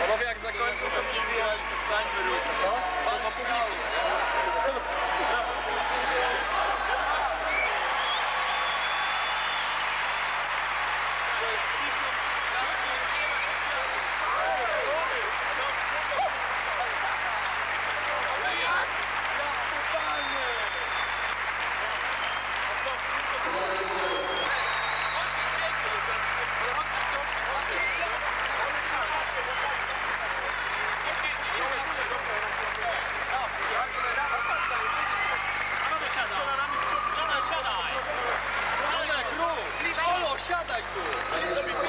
Panowie, jak zakończą, to nie zjechali, to stańmy różne, co? Pan ma publikum. Thank you.